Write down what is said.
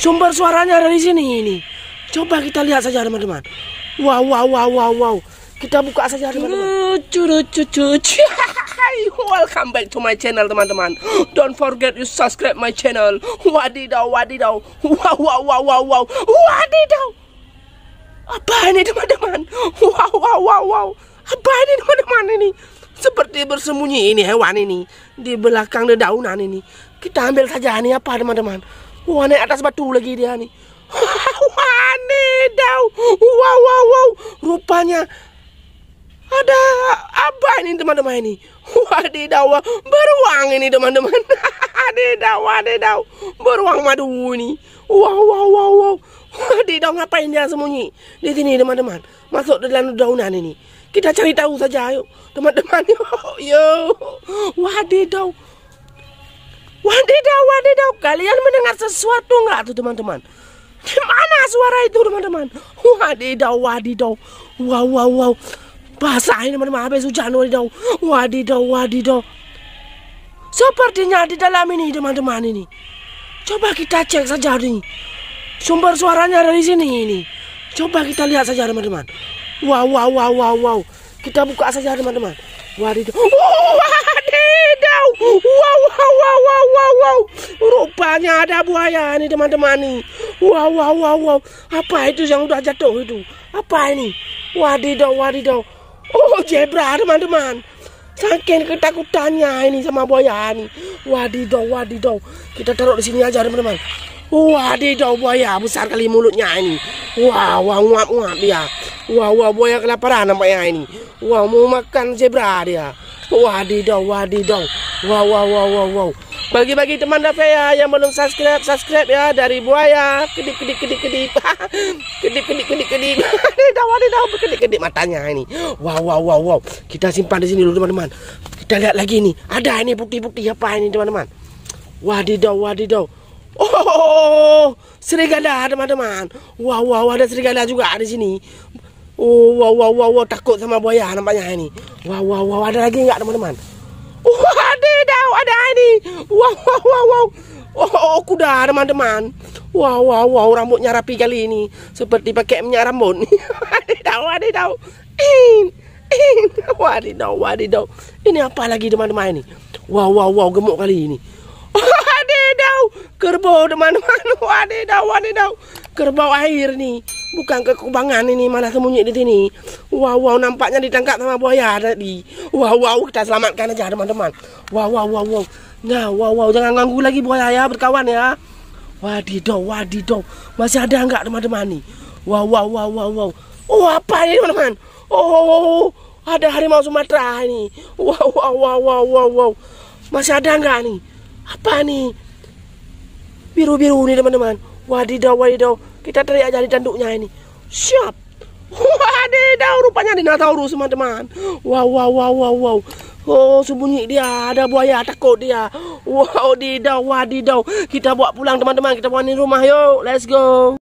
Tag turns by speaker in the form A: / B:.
A: Sumber suaranya dari sini ini. Coba kita lihat saja teman-teman. Wow, wow, wow, wow, wow. Kita buka saja teman-teman. Welcome back to my channel teman-teman. Don't forget you subscribe my channel. Wadidaw, wadidaw. Wow, wow, wow, wow, wow. Wadidaw. Apa ini teman-teman? Wow, wow, wow, wow. Apa ini teman-teman ini? Seperti bersembunyi ini hewan ini di belakang dedaunan ini. Kita ambil saja ini apa teman-teman? Wah, naik atas batu lagi dia nih. Wadidaw. Wow, wow, wow. Rupanya ada apa ini teman-teman ini? Wadidaw, beruang ini teman-teman. Wadidaw, wadidaw, beruang madu ini. Wow, wow, wow, wow. Wadidaw, ngapain dia sembunyi di sini teman-teman? Masuk dalam daunan ini. Kita cari tahu saja, yuk teman-teman. Yo, wadidaw. Wadidaw, wadidaw. Kalian mendengar sesuatu nggak tuh teman-teman? Di mana suara itu teman-teman? Wadidaw, wadidaw. Wow, wow, wow. Basah ini teman-teman habis hujan wadidaw. Wadidaw, wadidaw. Sepertinya di dalam ini teman-teman ini. Coba kita cek saja nih. Sumber suaranya dari sini ini. Coba kita lihat saja teman-teman. Wow, wow, wow, wow, wow. Kita buka saja teman-teman. Wadidaw. Oh, wadidaw. Wow, wow, wow, wow, wow, wow. Rupanya ada buaya nih teman-teman nih. Wow, wow, wow, wow. Apa itu yang udah jatuh itu? Apa ini? Wadidaw, wadidaw. Oh, zebra teman-teman. Saking ketakutannya ini sama buaya ini. Wadidaw, wadidaw. Kita taruh di sini aja teman-teman. Wadidaw buaya besar kali mulutnya ini. Wah, wah, nguap nguap dia. Wah, wah, buaya kelaparan nampaknya ini. Wah, mau makan zebra dia. Wadidaw, wadidaw. Wow, wow, wow, wow, wow. Bagi-bagi teman Dafe ya yang belum subscribe, subscribe ya dari buaya. Kedip, kedip, kedip, kedip. kedip, kedip, kedip, kedip. Wadidaw, wadidaw. Kedip, kedip matanya ini. Wow, wow, wow, wow. Kita simpan di sini dulu teman-teman. Kita lihat lagi nih. Ada ini bukti-bukti apa ini teman-teman. Wadidaw, wadidaw. Oh, serigala teman-teman. Wow, wow, ada serigala juga di sini. Oh, wow, wow, wow, wow, takut sama buaya nampaknya ini. Wow, wow, wow, ada lagi nggak teman-teman? Wow, wow, wow, wow. Oh, oh kuda teman-teman. Wow, wow, wow, rambutnya rapi kali ini. Seperti pakai minyak rambut. wadidaw, wadidaw. In, in. Wadidaw, wadidaw. Ini apa lagi teman-teman ini? Wow, wow, wow, gemuk kali ini. Wadidaw, kerbau teman-teman. Wadidaw, wadidaw. Kerbau air nih. Bukan kekubangan ini malah sembunyi di sini. Wow, wow, nampaknya ditangkap sama buaya tadi. Wow, wow, kita selamatkan aja teman-teman. Wow, wow, wow, wow. Nah, wow, wow, jangan ganggu lagi buaya ya, berkawan ya. Wadidaw, wadidaw. Masih ada nggak teman-teman nih? Wow, wow, wow, wow, wow. Oh, apa ini teman-teman? Oh, ada harimau Sumatera ini. Wow, wow, wow, wow, wow, wow. Masih ada nggak nih? Apa nih? Biru-biru nih teman-teman. Wadidaw, wadidaw. Kita teriak jadi tanduknya ini. Siap. Wadidaw, rupanya dinosaurus teman-teman. Wow, wow, wow, wow, wow. Oh, sembunyi dia. Ada buaya, takut dia. Wow, wadidaw, wadidaw. Kita bawa pulang teman-teman. Kita bawa di rumah yuk. Let's go.